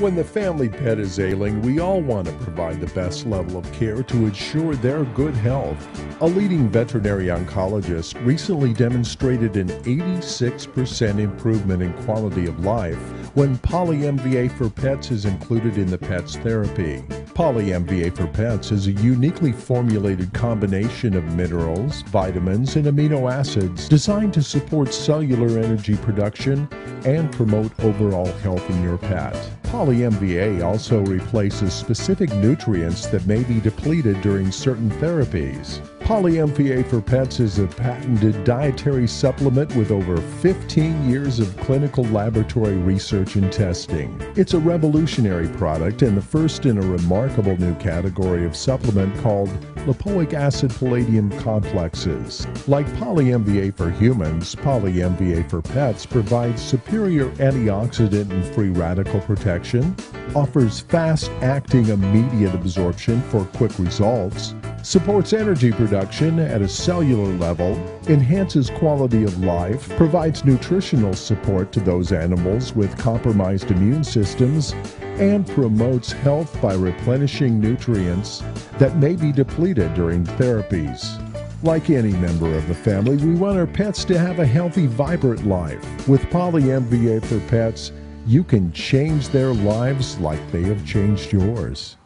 When the family pet is ailing, we all want to provide the best level of care to ensure their good health. A leading veterinary oncologist recently demonstrated an 86% improvement in quality of life when PolyMVA for Pets is included in the PETS therapy. PolyMVA for Pets is a uniquely formulated combination of minerals, vitamins, and amino acids designed to support cellular energy production and promote overall health in your pet. PolyMVA also replaces specific nutrients that may be depleted during certain therapies. PolyMVA for Pets is a patented dietary supplement with over 15 years of clinical laboratory research and testing. It's a revolutionary product and the first in a remarkable new category of supplement called lipoic acid palladium complexes. Like PolyMVA for humans, PolyMVA for pets provides superior antioxidant and free radical protection, offers fast acting immediate absorption for quick results, supports energy production at a cellular level, enhances quality of life, provides nutritional support to those animals with compromised immune systems, and promotes health by replenishing nutrients that may be depleted during therapies. Like any member of the family, we want our pets to have a healthy, vibrant life. With PolyMVA for Pets, you can change their lives like they have changed yours.